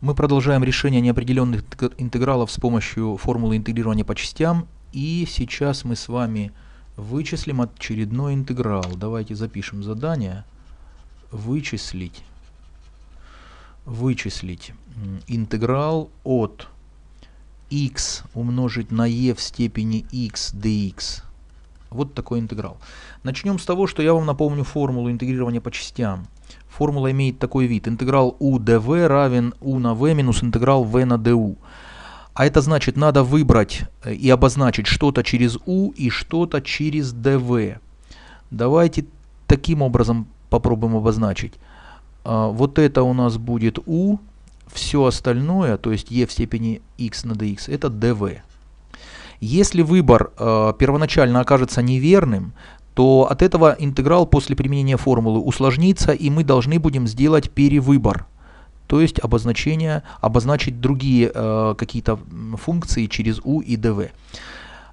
Мы продолжаем решение неопределенных интегралов с помощью формулы интегрирования по частям. И сейчас мы с вами вычислим очередной интеграл. Давайте запишем задание. Вычислить. Вычислить интеграл от x умножить на e в степени x dx. Вот такой интеграл. Начнем с того, что я вам напомню формулу интегрирования по частям. Формула имеет такой вид. Интеграл u dv равен u на v минус интеграл v на du. А это значит, надо выбрать э, и обозначить что-то через u и что-то через dv. Давайте таким образом попробуем обозначить. А, вот это у нас будет u, все остальное, то есть e в степени x на dx, это dv. Если выбор э, первоначально окажется неверным, то от этого интеграл после применения формулы усложнится, и мы должны будем сделать перевыбор. То есть обозначение, обозначить другие э, какие-то функции через u и dv.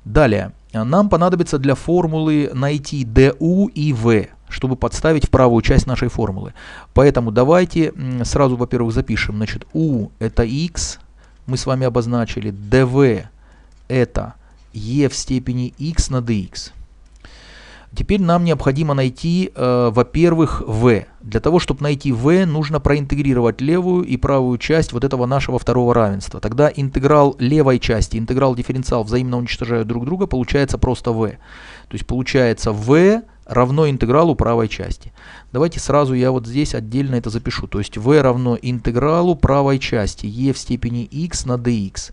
Далее, нам понадобится для формулы найти du и v, чтобы подставить в правую часть нашей формулы. Поэтому давайте сразу, во-первых, запишем. Значит, u это x, мы с вами обозначили, dv это e в степени x на dx. Теперь нам необходимо найти, э, во-первых, v. Для того, чтобы найти v, нужно проинтегрировать левую и правую часть вот этого нашего второго равенства. Тогда интеграл левой части, интеграл дифференциал взаимно уничтожают друг друга, получается просто v. То есть получается v равно интегралу правой части. Давайте сразу я вот здесь отдельно это запишу. То есть v равно интегралу правой части e в степени x на dx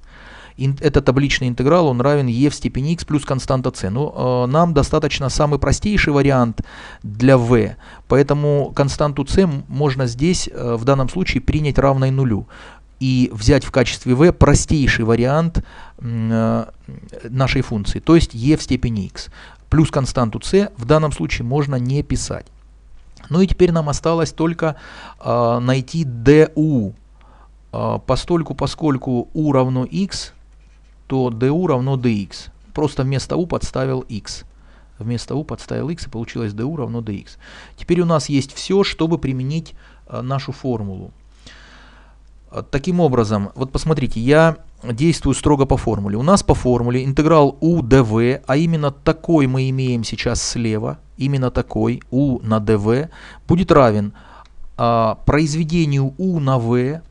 это табличный интеграл, он равен e в степени x плюс константа c. Ну, э, нам достаточно самый простейший вариант для v, поэтому константу c можно здесь э, в данном случае принять равной нулю и взять в качестве v простейший вариант э, нашей функции, то есть e в степени x. Плюс константу c в данном случае можно не писать. Ну и теперь нам осталось только найти du. Постольку, поскольку u равно x, то du равно dx. Просто вместо u подставил x. Вместо u подставил x и получилось du равно dx. Теперь у нас есть все, чтобы применить а, нашу формулу. А, таким образом, вот посмотрите, я действую строго по формуле. У нас по формуле интеграл u dv, а именно такой мы имеем сейчас слева, именно такой u на dv, будет равен а, произведению u на v,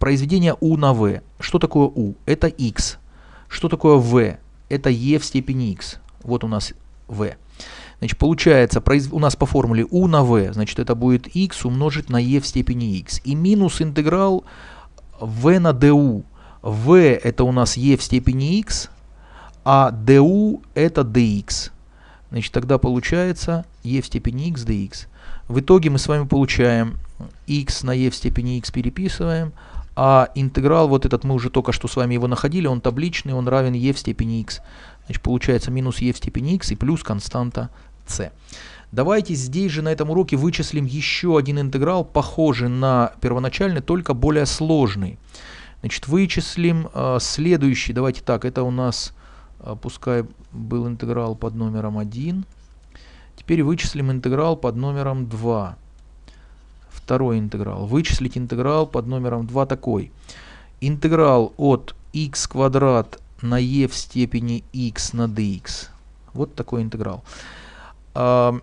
произведение u на v. Что такое u? Это x. Что такое v? Это e в степени x. Вот у нас v. Значит, получается, у нас по формуле u на v, значит, это будет x умножить на e в степени x. И минус интеграл v на du. v это у нас e в степени x, а du это dx. Значит, тогда получается e в степени x dx. В итоге мы с вами получаем x на e в степени x переписываем, а интеграл, вот этот мы уже только что с вами его находили, он табличный, он равен e в степени x. Значит, получается минус e в степени x и плюс константа c. Давайте здесь же на этом уроке вычислим еще один интеграл, похожий на первоначальный, только более сложный. Значит, вычислим э, следующий. Давайте так, это у нас, э, пускай был интеграл под номером 1. Теперь вычислим интеграл под номером 2. Второй интеграл. Вычислить интеграл под номером 2 такой. Интеграл от x квадрат на e в степени x на dx. Вот такой интеграл. А,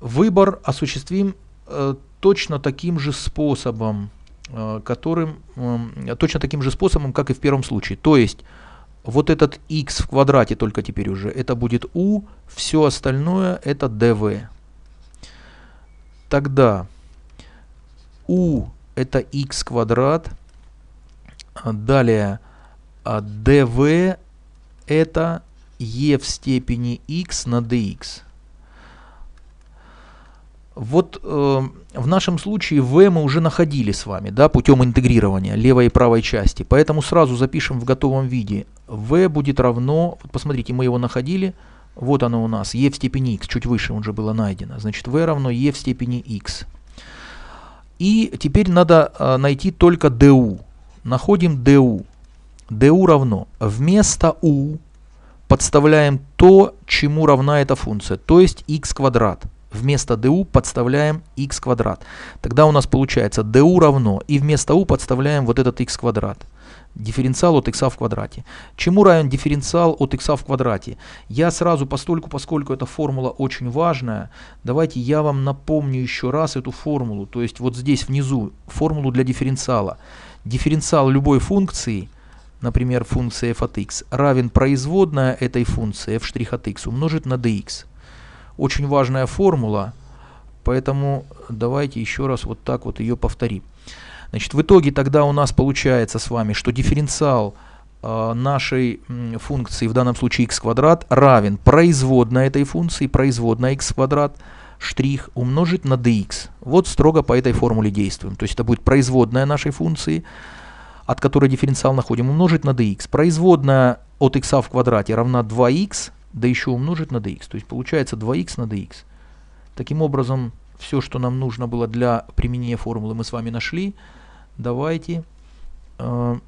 выбор осуществим э, точно таким же способом, э, которым, точно таким же способом, как и в первом случае. То есть вот этот x в квадрате только теперь уже, это будет u, все остальное это dv. Тогда u это x квадрат. Далее dv это e в степени x на dx. Вот э, в нашем случае v мы уже находили с вами, да, путем интегрирования левой и правой части. Поэтому сразу запишем в готовом виде. v будет равно, вот посмотрите, мы его находили, вот оно у нас, e в степени x, чуть выше уже было найдено. Значит, v равно e в степени x. И теперь надо э, найти только du. Находим du. du равно вместо u подставляем то, чему равна эта функция, то есть x квадрат. Вместо du подставляем x квадрат. Тогда у нас получается du равно, и вместо u подставляем вот этот x квадрат. Дифференциал от x в квадрате. Чему равен дифференциал от x в квадрате? Я сразу, постольку, поскольку эта формула очень важная, давайте я вам напомню еще раз эту формулу. То есть вот здесь внизу формулу для дифференциала. Дифференциал любой функции – например, функция f от x, равен производная этой функции f' от x умножить на dx. Очень важная формула, поэтому давайте еще раз вот так вот ее повторим. Значит, в итоге тогда у нас получается с вами, что дифференциал э, нашей функции, в данном случае x квадрат, равен производной этой функции, производная x квадрат, штрих умножить на dx. Вот строго по этой формуле действуем. То есть это будет производная нашей функции, от которой дифференциал находим, умножить на dx. Производная от x в квадрате равна 2x, да еще умножить на dx. То есть получается 2x на dx. Таким образом, все, что нам нужно было для применения формулы, мы с вами нашли. Давайте э,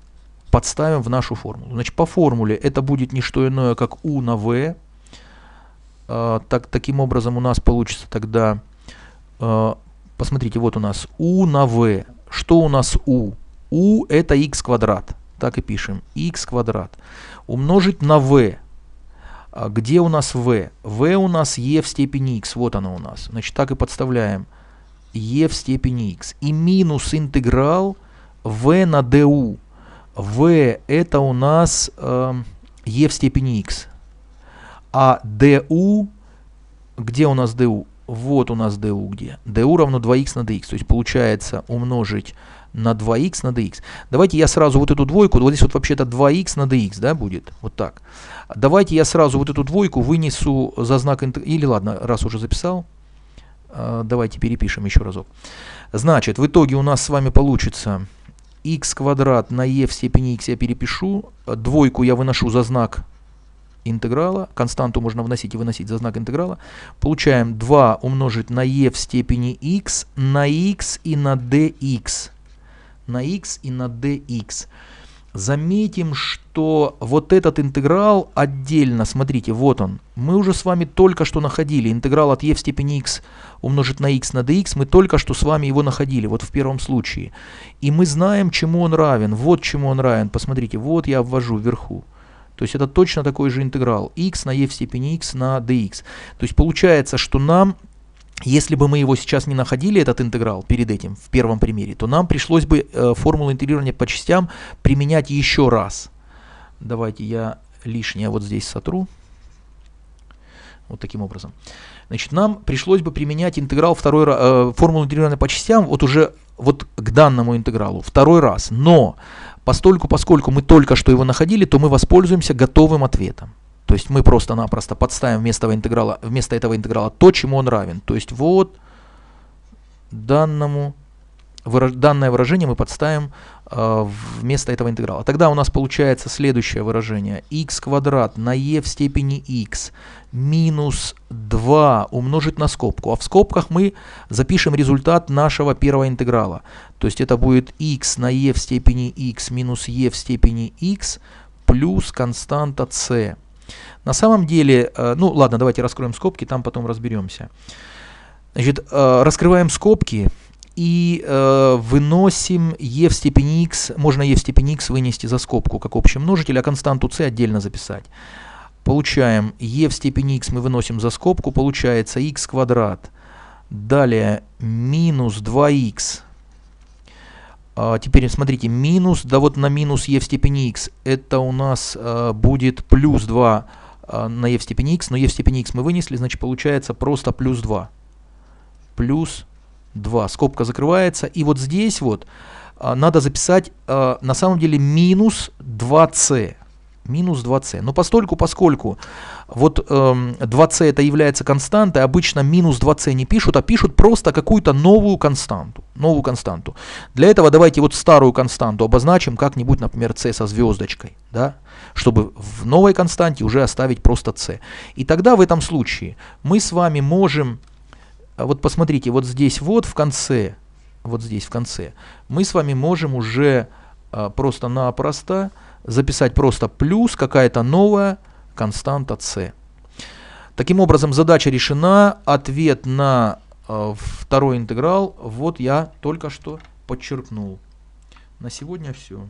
подставим в нашу формулу. Значит, по формуле это будет не что иное, как u на v. Э, так, таким образом у нас получится тогда, э, посмотрите, вот у нас u на v. Что у нас u? u это x квадрат. Так и пишем. x квадрат. Умножить на v. А где у нас v? v у нас e в степени x. Вот оно у нас. Значит, так и подставляем. E в степени x. И минус интеграл v на du. v это у нас э, e в степени x. А du, где у нас du? Вот у нас du где. du равно 2x на dx. То есть получается умножить на 2х на dx. Давайте я сразу вот эту двойку, вот здесь вот вообще-то 2х на dx, да, будет, вот так. Давайте я сразу вот эту двойку вынесу за знак, или ладно, раз уже записал, давайте перепишем еще разок. Значит, в итоге у нас с вами получится x квадрат на e в степени x я перепишу, двойку я выношу за знак интеграла, константу можно вносить и выносить за знак интеграла, получаем 2 умножить на e в степени x на x и на dx на x и на dx. Заметим, что вот этот интеграл отдельно, смотрите, вот он. Мы уже с вами только что находили интеграл от e в степени x умножить на x на dx. Мы только что с вами его находили, вот в первом случае. И мы знаем, чему он равен. Вот чему он равен. Посмотрите, вот я ввожу вверху. То есть это точно такой же интеграл x на e в степени x на dx. То есть получается, что нам если бы мы его сейчас не находили, этот интеграл, перед этим, в первом примере, то нам пришлось бы э, формулу интегрирования по частям применять еще раз. Давайте я лишнее вот здесь сотру. Вот таким образом. Значит, нам пришлось бы применять интеграл второй, э, формулу интегрирования по частям вот уже вот к данному интегралу второй раз. Но постольку, поскольку мы только что его находили, то мы воспользуемся готовым ответом. То есть мы просто-напросто подставим вместо этого, интеграла, вместо этого интеграла то, чему он равен. То есть вот данному, данное выражение мы подставим э, вместо этого интеграла. Тогда у нас получается следующее выражение. x квадрат на e в степени x минус 2 умножить на скобку. А в скобках мы запишем результат нашего первого интеграла. То есть это будет x на e в степени x минус e в степени x плюс константа c. На самом деле, э, ну ладно, давайте раскроем скобки, там потом разберемся. Значит, э, раскрываем скобки и э, выносим e в степени x, можно e в степени x вынести за скобку как общий множитель, а константу c отдельно записать. Получаем e в степени x мы выносим за скобку, получается x квадрат. Далее минус 2x. А теперь смотрите, минус, да вот на минус e в степени x, это у нас э, будет плюс 2 а, на e в степени x, но e в степени x мы вынесли, значит получается просто плюс 2. Плюс 2. Скобка закрывается. И вот здесь вот а, надо записать а, на самом деле минус 2c. Минус 2c. Но постольку, поскольку вот эм, 2c это является константой, обычно минус 2c не пишут, а пишут просто какую-то новую константу. Новую константу. Для этого давайте вот старую константу обозначим как-нибудь, например, c со звездочкой. Да? чтобы в новой константе уже оставить просто c. И тогда в этом случае мы с вами можем, а вот посмотрите, вот здесь вот в конце, вот здесь в конце, мы с вами можем уже а, просто-напросто записать просто плюс какая-то новая константа c. Таким образом, задача решена. Ответ на э, второй интеграл вот я только что подчеркнул. На сегодня все.